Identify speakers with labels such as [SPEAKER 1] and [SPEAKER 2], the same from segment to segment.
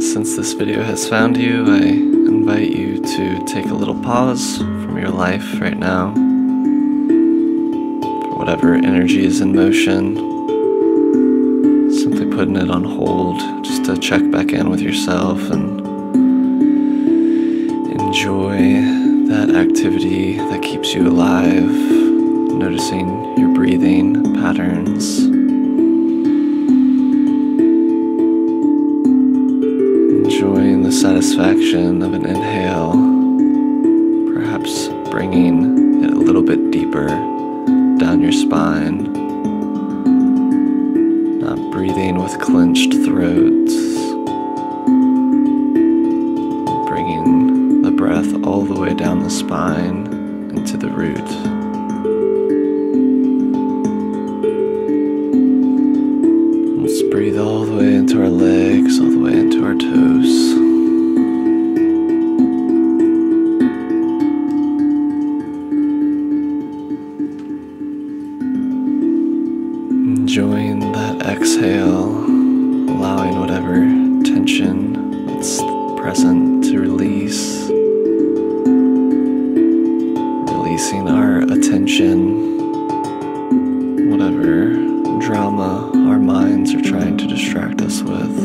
[SPEAKER 1] Since this video has found you, I invite you to take a little pause from your life right now. For whatever energy is in motion, simply putting it on hold just to check back in with yourself and enjoy that activity that keeps you alive, noticing your breathing patterns. Enjoying the satisfaction of an inhale, perhaps bringing it a little bit deeper down your spine. Not breathing with clenched throats. Bringing the breath all the way down the spine into the root. Let's breathe all the way into our legs, all the way into our toes. Enjoying that exhale, allowing whatever tension that's present to release. Releasing our attention, whatever drama minds are trying to distract us with.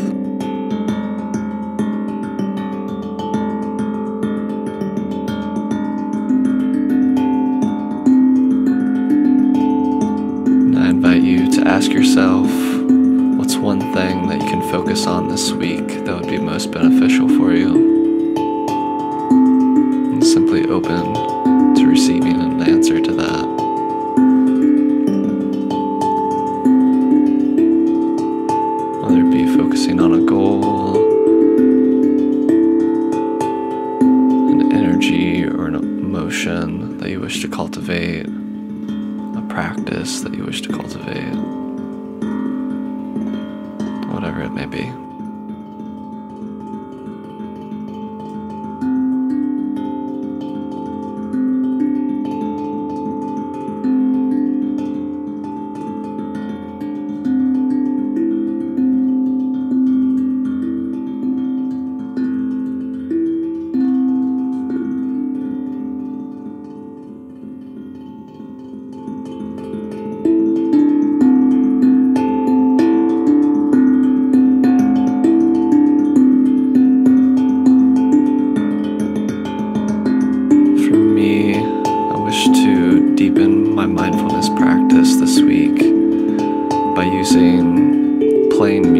[SPEAKER 1] And I invite you to ask yourself what's one thing that you can focus on this week that would be most beneficial for you? And simply open to receiving an answer to that. Focusing on a goal, an energy, or an emotion that you wish to cultivate, a practice that you wish to cultivate, whatever it may be.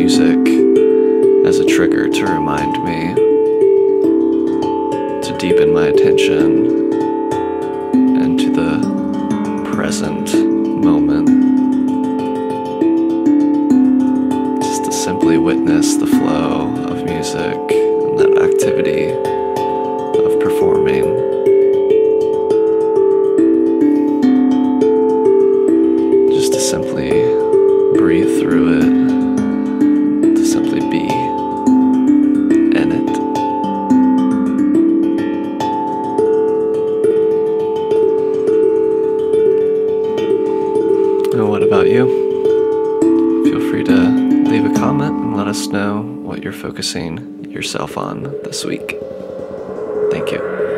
[SPEAKER 1] Music as a trigger to remind me to deepen my attention and to the present moment. Just to simply witness the flow of music and that activity of performing. And what about you? Feel free to leave a comment and let us know what you're focusing yourself on this week. Thank you.